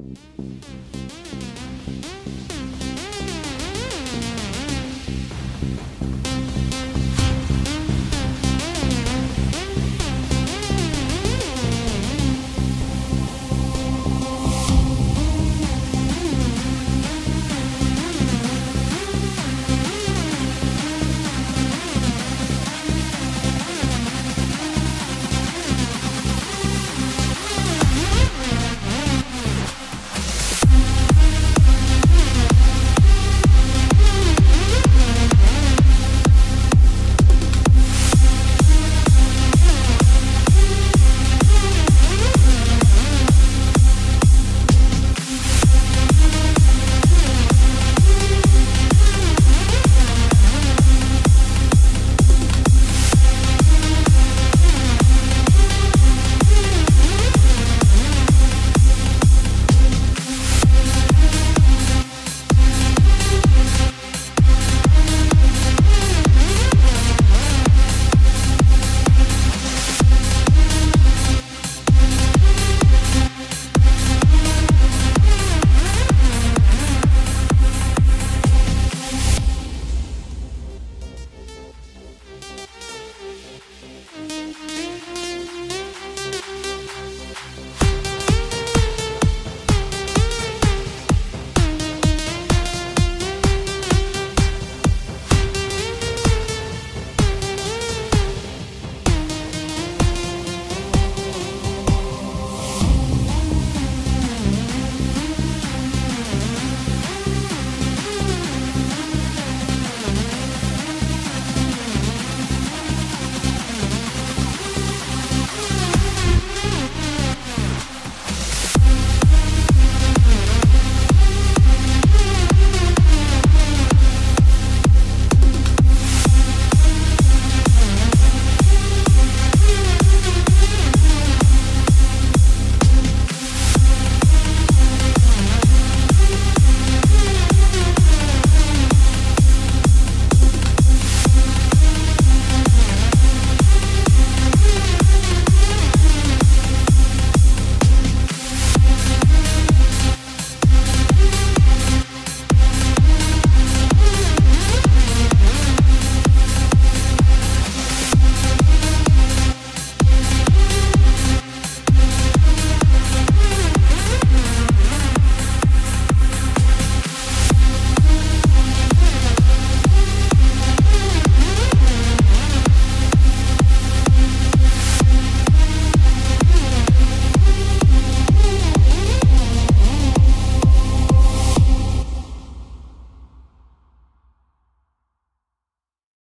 うん。